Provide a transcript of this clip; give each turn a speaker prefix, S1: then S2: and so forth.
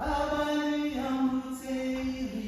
S1: Abani Yamutei.